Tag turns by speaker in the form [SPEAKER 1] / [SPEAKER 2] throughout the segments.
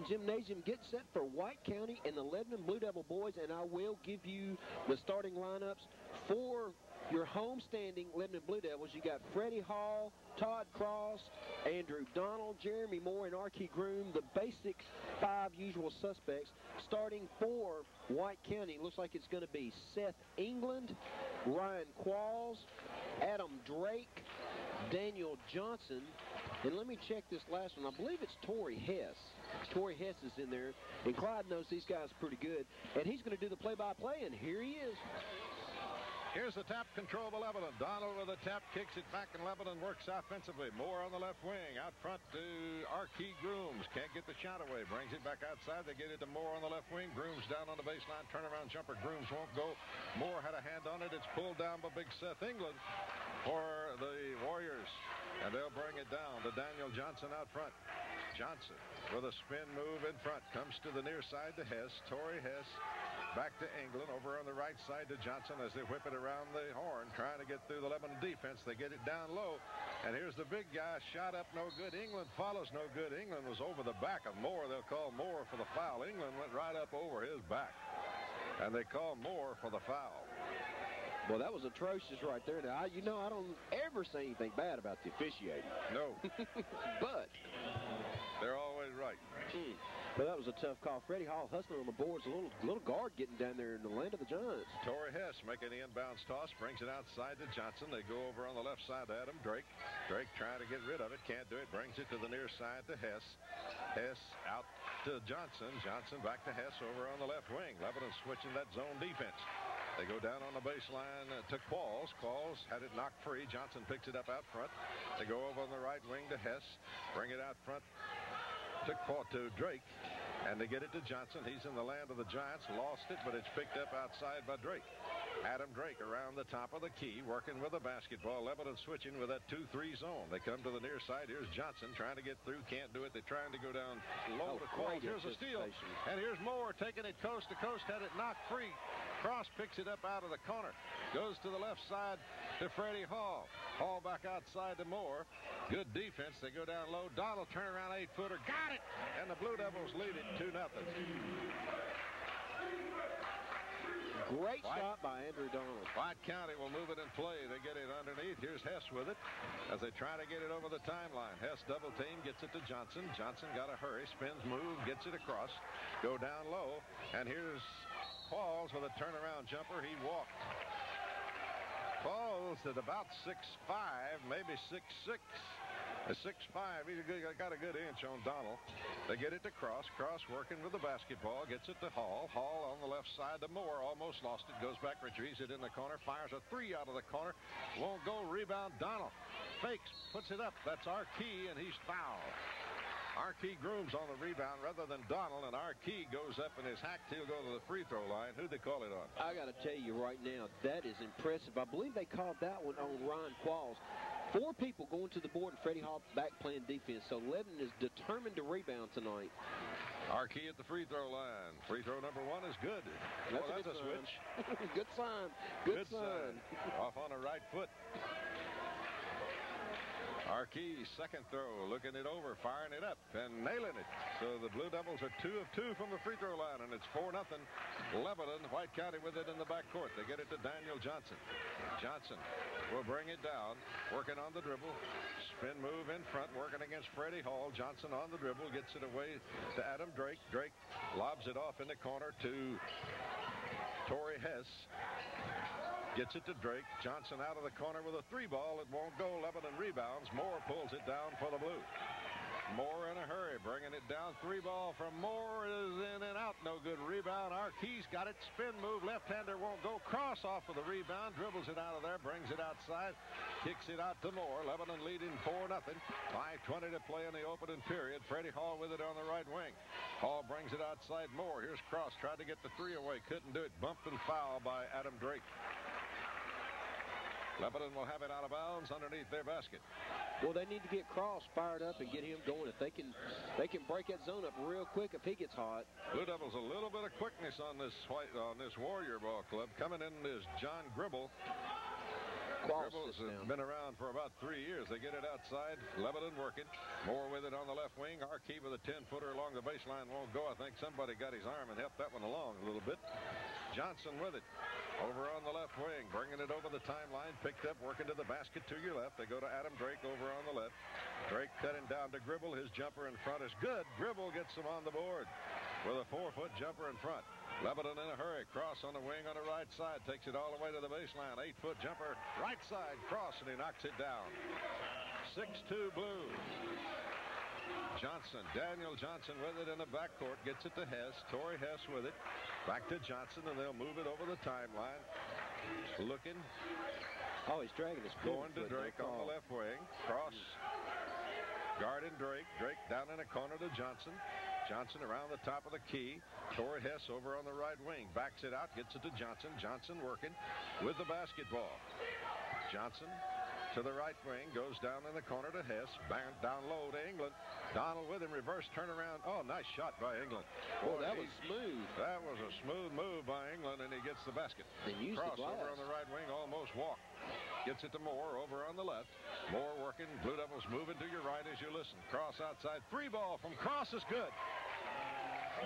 [SPEAKER 1] Gymnasium gets set for White County and the Lebanon Blue Devil boys, and I will give you the starting lineups for your home standing Lebanon Blue Devils. You got Freddie Hall, Todd Cross, Andrew Donald, Jeremy Moore, and Archie Groom, the basic five usual suspects. Starting for White County, looks like it's going to be Seth England, Ryan Qualls, Adam Drake, Daniel Johnson, and let me check this last one. I believe it's Torrey Hess. Torrey Hess is in there, and Clyde knows these guys pretty good, and he's going to do the play-by-play, -play, and here he is.
[SPEAKER 2] Here's the tap control of Lebanon. Donald with a tap kicks it back, and Lebanon works offensively. Moore on the left wing. Out front to Archie Grooms. Can't get the shot away. Brings it back outside. They get it to Moore on the left wing. Grooms down on the baseline. Turnaround jumper. Grooms won't go. Moore had a hand on it. It's pulled down by Big Seth England for the Warriors. And they'll bring it down to Daniel Johnson out front. Johnson with a spin move in front. Comes to the near side to Hess. Torrey Hess Back to England over on the right side to Johnson as they whip it around the horn, trying to get through the Lebanon defense. They get it down low. And here's the big guy, shot up no good. England follows no good. England was over the back of Moore. They'll call Moore for the foul. England went right up over his back. And they call Moore for the foul.
[SPEAKER 1] Well, that was atrocious right there. Now, I, you know, I don't ever say anything bad about the officiating.
[SPEAKER 2] No.
[SPEAKER 1] but.
[SPEAKER 2] Right.
[SPEAKER 1] Mm. But that was a tough call. Freddie Hall hustling on the boards. A little little guard getting down there in the land of the Giants.
[SPEAKER 2] Torrey Hess making the inbounds toss. Brings it outside to Johnson. They go over on the left side to Adam Drake. Drake trying to get rid of it. Can't do it. Brings it to the near side to Hess. Hess out to Johnson. Johnson back to Hess over on the left wing. Lebanon switching that zone defense. They go down on the baseline uh, to Qualls. Qualls had it knocked free. Johnson picks it up out front. They go over on the right wing to Hess. Bring it out front to, to Drake. And they get it to Johnson. He's in the land of the Giants. Lost it, but it's picked up outside by Drake. Adam Drake around the top of the key, working with the basketball. Level Lebanon switching with that 2-3 zone. They come to the near side. Here's Johnson trying to get through. Can't do it. They're trying to go down low to Qualls. Here's a steal. And here's Moore taking it coast to coast. Had it knocked free. Cross picks it up out of the corner. Goes to the left side to Freddie Hall. Hall back outside to Moore. Good defense. They go down low. Donald turn around eight-footer. Got it! And the Blue Devils lead it 2 nothing.
[SPEAKER 1] Great White, shot by Andrew Donald.
[SPEAKER 2] White County will move it in play. They get it underneath. Here's Hess with it as they try to get it over the timeline. Hess double team, gets it to Johnson. Johnson got a hurry, spins, move, gets it across. Go down low. And here's Qualls with a turnaround jumper. He walked. Qualls at about 6'5", maybe 6'6". A 6'5", he's got a good inch on Donald. They get it to Cross. Cross working with the basketball. Gets it to Hall. Hall on the left side to Moore. Almost lost it. Goes back, retrieves it in the corner. Fires a three out of the corner. Won't go. Rebound Donald. Fakes. Puts it up. That's Arkey, and he's fouled. Archie Grooms on the rebound rather than Donald, and Archie goes up in his hack. He'll go to the free throw line. Who'd they call it on?
[SPEAKER 1] I got to tell you right now, that is impressive. I believe they called that one on Ryan Qualls. Four people going to the board and Freddie Hall back playing defense. So Lebanon is determined to rebound tonight.
[SPEAKER 2] Archie at the free throw line. Free throw number one is good.
[SPEAKER 1] That's,
[SPEAKER 2] well,
[SPEAKER 1] a,
[SPEAKER 2] that's a switch.
[SPEAKER 1] good sign. Good, good sign.
[SPEAKER 2] sign. Off on the right foot. Archie, second throw, looking it over, firing it up, and nailing it. So the Blue Devils are two of two from the free throw line, and it's 4 nothing. Lebanon, White County with it in the backcourt. They get it to Daniel Johnson. Johnson will bring it down, working on the dribble. Spin move in front, working against Freddie Hall. Johnson on the dribble, gets it away to Adam Drake. Drake lobs it off in the corner to Torrey Hess. Gets it to Drake. Johnson out of the corner with a three ball. It won't go. Lebanon rebounds. Moore pulls it down for the Blue. Moore in a hurry, bringing it down. Three ball from Moore is in and out. No good rebound. Arquis got it. Spin move. Left-hander won't go. Cross off of the rebound. Dribbles it out of there. Brings it outside. Kicks it out to Moore. Lebanon leading 4 nothing. 5.20 to play in the opening period. Freddie Hall with it on the right wing. Hall brings it outside Moore. Here's Cross. Tried to get the three away. Couldn't do it. Bumped and foul by Adam Drake. Lebanon will have it out of bounds underneath their basket.
[SPEAKER 1] Well, they need to get Cross fired up and get him going. If they can, they can break that zone up real quick if he gets hot.
[SPEAKER 2] Blue Devils a little bit of quickness on this white on this Warrior Ball Club. Coming in is John Gribble. Gribbles has been around for about three years. They get it outside. Lebanon working. Moore with it on the left wing. Arkey with a 10-footer along the baseline won't go. I think somebody got his arm and helped that one along a little bit. Johnson with it. Over on the left wing, bringing it over the timeline, picked up, working to the basket to your left. They go to Adam Drake over on the left. Drake cutting down to Gribble. His jumper in front is good. Gribble gets him on the board with a four-foot jumper in front. Lebanon in a hurry. Cross on the wing on the right side. Takes it all the way to the baseline. Eight-foot jumper. Right side. Cross, and he knocks it down. 6-2 blue. Johnson, Daniel Johnson with it in the backcourt, gets it to Hess. Torrey Hess with it. Back to Johnson, and they'll move it over the timeline. Looking.
[SPEAKER 1] Oh, he's dragging his
[SPEAKER 2] Going to Drake on the left wing. Cross. Guarding Drake. Drake down in a corner to Johnson. Johnson around the top of the key. Torrey Hess over on the right wing. Backs it out, gets it to Johnson. Johnson working with the basketball. Johnson to the right wing, goes down in the corner to Hess, down low to England. Donald with him, reverse turnaround. Oh, nice shot by England.
[SPEAKER 1] Boy, that was smooth.
[SPEAKER 2] That was a smooth move by England, and he gets the basket.
[SPEAKER 1] Cross
[SPEAKER 2] the over on the right wing, almost walk. Gets it to Moore over on the left. Moore working. Blue Devils moving to your right as you listen. Cross outside. Three ball from Cross is good.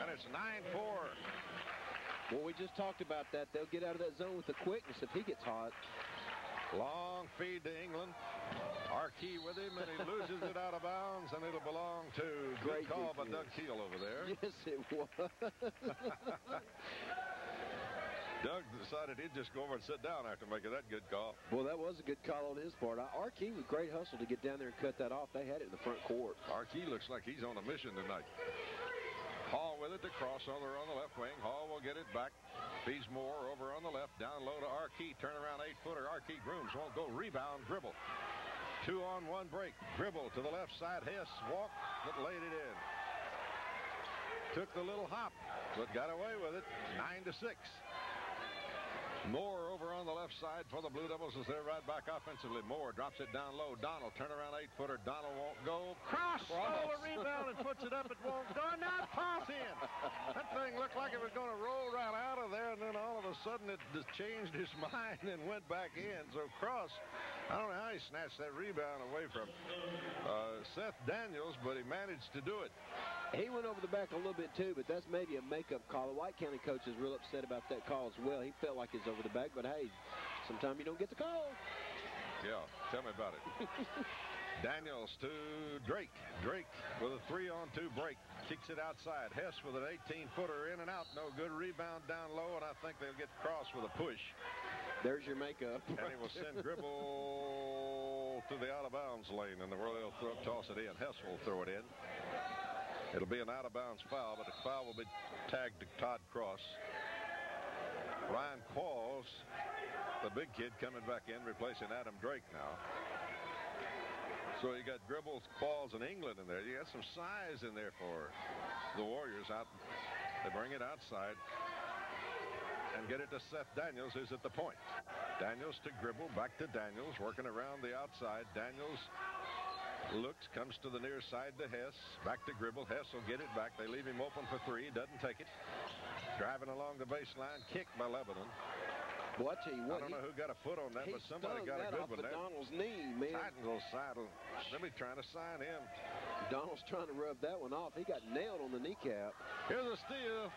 [SPEAKER 2] And it's 9-4.
[SPEAKER 1] Well, we just talked about that. They'll get out of that zone with the quickness if he gets hot.
[SPEAKER 2] Long feed to England. Arkey with him, and he loses it out of bounds, and it'll belong to
[SPEAKER 1] great
[SPEAKER 2] call by Doug Keel over there.
[SPEAKER 1] Yes, it was.
[SPEAKER 2] Doug decided he'd just go over and sit down after making that good call.
[SPEAKER 1] Well, that was a good call on his part. Arkey with great hustle to get down there and cut that off. They had it in the front court.
[SPEAKER 2] Arkey looks like he's on a mission tonight. Hall with it to cross on the left wing. Hall will get it back. Fees Moore over on the left. Down low to Arkey. Turn around eight-footer. Arkey Grooms won't go. Rebound. dribble. Two on one break. Dribble to the left side. Hess walk, but laid it in. Took the little hop, but got away with it. Nine to six. Moore over on the left side for the Blue Devils as they're right back offensively. Moore drops it down low. Donald turn around eight-footer. Donald won't go. Cross. Oh, a rebound and puts it up. It won't go. Now toss in. That thing looked like it was going to roll right out of there, and then all of a sudden it just changed his mind and went back in. So Cross, I don't know how he snatched that rebound away from uh, Seth Daniels, but he managed to do it.
[SPEAKER 1] He went over the back a little bit too, but that's maybe a makeup call. The White County coach is real upset about that call as well. He felt like he's over the back, but hey, sometimes you don't get the call.
[SPEAKER 2] Yeah, tell me about it. Daniels to Drake. Drake with a three-on-two break. Kicks it outside. Hess with an 18-footer in and out. No good. Rebound down low, and I think they'll get cross with a push.
[SPEAKER 1] There's your makeup.
[SPEAKER 2] and he will send Gribble to the out-of-bounds lane, and the where they'll throw, toss it in. Hess will throw it in. It'll be an out-of-bounds foul, but the foul will be tagged to Todd Cross. Ryan Qualls, the big kid, coming back in, replacing Adam Drake now. So you got Gribbles, Qualls, and England in there. You got some size in there for the Warriors. Out, They bring it outside and get it to Seth Daniels, who's at the point. Daniels to Gribble, back to Daniels, working around the outside. Daniels Looks, comes to the near side to Hess. Back to Gribble. Hess will get it back. They leave him open for three. Doesn't take it. Driving along the baseline. kick by Lebanon.
[SPEAKER 1] I tell you what.
[SPEAKER 2] I don't know who got a foot on that, but somebody got a good one there.
[SPEAKER 1] Donald's knee, man.
[SPEAKER 2] Titanville saddle. They'll be trying to sign him.
[SPEAKER 1] Donald's trying to rub that one off. He got nailed on the kneecap.
[SPEAKER 2] Here's a steal.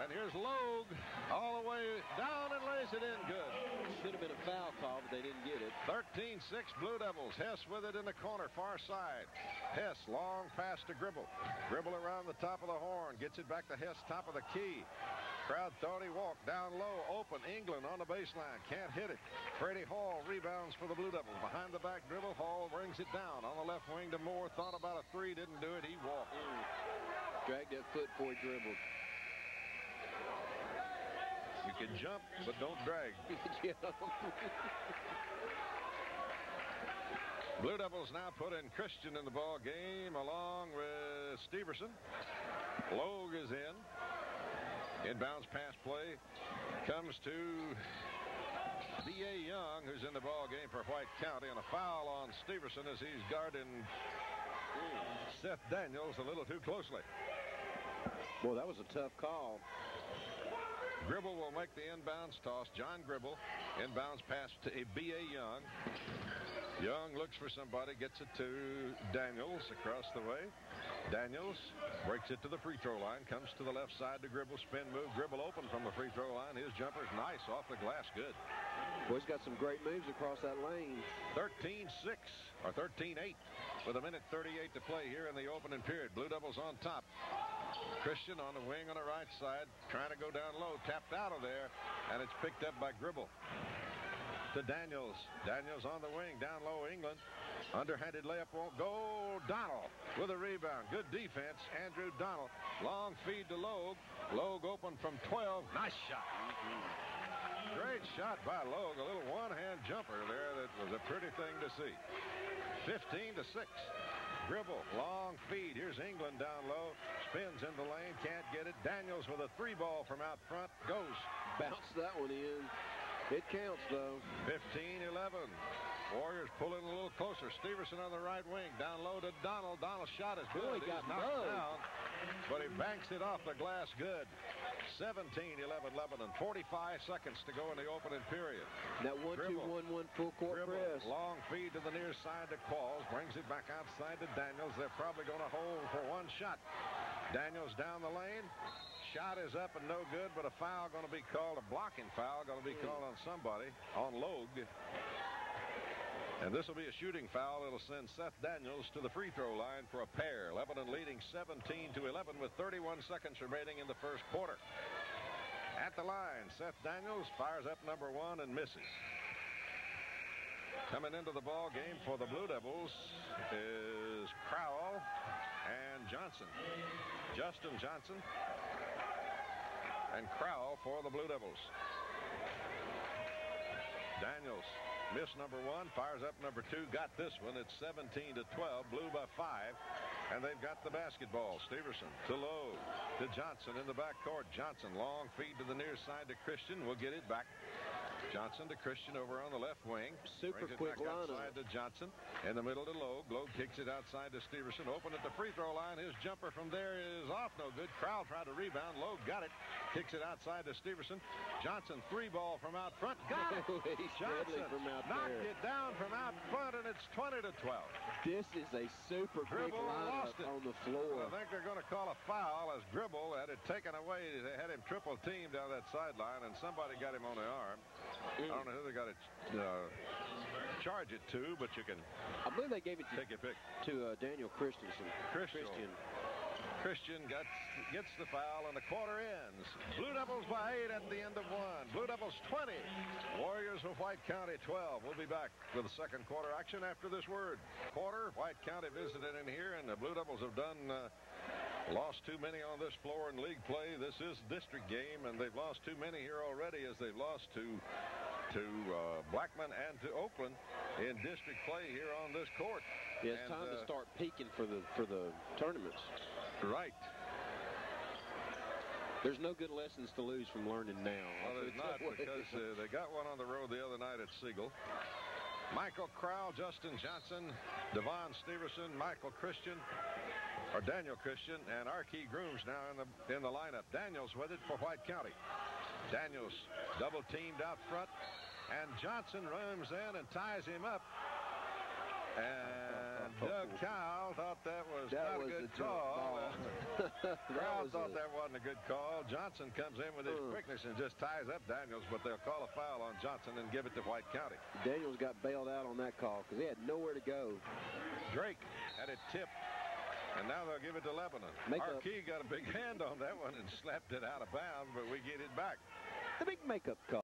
[SPEAKER 2] And here's Logue all the way down and lays it in good.
[SPEAKER 1] Should have been a foul call, but they didn't get it.
[SPEAKER 2] 13-6 Blue Devils. Hess with it in the corner, far side. Hess, long pass to Gribble. Gribble around the top of the horn. Gets it back to Hess, top of the key. Crowd thought he walked down low, open. England on the baseline. Can't hit it. Freddie Hall rebounds for the Blue Devils. Behind the back dribble, Hall brings it down. On the left wing to Moore. Thought about a three, didn't do it. He walked. Mm.
[SPEAKER 1] Dragged that foot before he dribbled.
[SPEAKER 2] You can jump, but don't drag. Blue Devils now put in Christian in the ball game along with Steverson. Logue is in. Inbounds pass play comes to B.A. Young, who's in the ball game for White County, and a foul on Steverson as he's guarding Seth Daniels a little too closely.
[SPEAKER 1] Boy, that was a tough call.
[SPEAKER 2] Gribble will make the inbounds toss. John Gribble inbounds pass to B.A. Young. Young looks for somebody, gets it to Daniels across the way. Daniels breaks it to the free throw line, comes to the left side to Gribble, spin move. Gribble open from the free throw line. His jumper's nice off the glass, good.
[SPEAKER 1] Boy, he's got some great moves across that lane.
[SPEAKER 2] 13-6 or 13-8 with a minute 38 to play here in the opening period. Blue Devils on top. Christian on the wing on the right side, trying to go down low, tapped out of there, and it's picked up by Gribble to Daniels. Daniels on the wing, down low, England. Underhanded layup won't go. Donald with a rebound. Good defense. Andrew Donald. Long feed to Logue. Logue open from 12. Nice shot. Mm-hmm. Great shot by Logue. A little one-hand jumper there that was a pretty thing to see. 15 to 6. Gribble, long feed. Here's England down low. Spins in the lane, can't get it. Daniels with a three ball from out front. Goes.
[SPEAKER 1] Bounce that one in. It counts, though.
[SPEAKER 2] 15-11. Warriors pulling a little closer. Steverson on the right wing. Down low to Donald. Donald's shot is good.
[SPEAKER 1] Boy, he got knocked
[SPEAKER 2] down. But he banks it off the glass good. 17, 11, 11, and 45 seconds to go in the opening period.
[SPEAKER 1] That 1 2 1 1 full court
[SPEAKER 2] Dribble,
[SPEAKER 1] press.
[SPEAKER 2] Long feed to the near side to Qualls. Brings it back outside to Daniels. They're probably going to hold for one shot. Daniels down the lane. Shot is up and no good, but a foul going to be called, a blocking foul going to be hmm. called on somebody, on Logue. And this will be a shooting foul. It'll send Seth Daniels to the free throw line for a pair. Lebanon leading 17 to 11 with 31 seconds remaining in the first quarter. At the line, Seth Daniels fires up number one and misses. Coming into the ball game for the Blue Devils is Crowell and Johnson. Justin Johnson and Crowell for the Blue Devils. Daniels missed number one, fires up number two, got this one. It's 17 to 12, blue by five, and they've got the basketball. Steverson to Logue to Johnson in the backcourt. Johnson long feed to the near side to Christian. We'll get it back. Johnson to Christian over on the left wing.
[SPEAKER 1] Super
[SPEAKER 2] Brings
[SPEAKER 1] quick
[SPEAKER 2] back
[SPEAKER 1] lineup.
[SPEAKER 2] outside to Johnson. In the middle to Logue. Logue kicks it outside to Steverson. Open at the free throw line. His jumper from there is off. No good. Crowell tried to rebound. Logue got it. Kicks it outside to Steverson. Johnson three ball from out front. Got it. Johnson
[SPEAKER 1] from out
[SPEAKER 2] knocked
[SPEAKER 1] there.
[SPEAKER 2] it down from out front, and it's 20 to 12.
[SPEAKER 1] This is a super quick
[SPEAKER 2] Gribble
[SPEAKER 1] lineup
[SPEAKER 2] lost it.
[SPEAKER 1] on the floor.
[SPEAKER 2] I think they're going to call a foul as Gribble had it taken away. They had him triple teamed down that sideline, and somebody got him on the arm. I don't know who they got to uh, charge it to, but you can
[SPEAKER 1] I believe they gave it to,
[SPEAKER 2] take your pick.
[SPEAKER 1] to uh, Daniel Christensen.
[SPEAKER 2] Christian.
[SPEAKER 1] Christian.
[SPEAKER 2] Christian gets, gets the foul, and the quarter ends. Blue Devils by eight at the end of one. Blue Devils 20. Warriors of White County 12. We'll be back with the second quarter action after this word. Quarter, White County visited in here, and the Blue Devils have done uh, lost too many on this floor in league play. This is district game, and they've lost too many here already as they've lost to to uh, Blackman and to Oakland in district play here on this court.
[SPEAKER 1] Yeah, it's
[SPEAKER 2] And,
[SPEAKER 1] time to
[SPEAKER 2] uh,
[SPEAKER 1] start peaking for the for the tournaments.
[SPEAKER 2] Right.
[SPEAKER 1] There's no good lessons to lose from learning now.
[SPEAKER 2] Well, there's not because uh, they got one on the road the other night at Siegel. Michael Crowell, Justin Johnson, Devon Steverson, Michael Christian, or Daniel Christian, and Archie Grooms now in the in the lineup. Daniels with it for White County. Daniels double teamed out front, and Johnson runs in and ties him up. And Doug Cowell thought that was
[SPEAKER 1] that
[SPEAKER 2] not
[SPEAKER 1] was
[SPEAKER 2] a good
[SPEAKER 1] a
[SPEAKER 2] call.
[SPEAKER 1] ball. that
[SPEAKER 2] Crowd
[SPEAKER 1] was
[SPEAKER 2] thought
[SPEAKER 1] a-
[SPEAKER 2] that wasn't a good call. Johnson comes in with his
[SPEAKER 1] Uh.
[SPEAKER 2] quickness and just ties up Daniels, but they'll call a foul on Johnson and give it to White County.
[SPEAKER 1] Daniels got bailed out on that call because he had nowhere to go.
[SPEAKER 2] Drake had it tipped, and now they'll give it to Lebanon.
[SPEAKER 1] Make.
[SPEAKER 2] Arkey got a big hand on that one and slapped it out of bounds, but we get it back.
[SPEAKER 1] The big makeup call.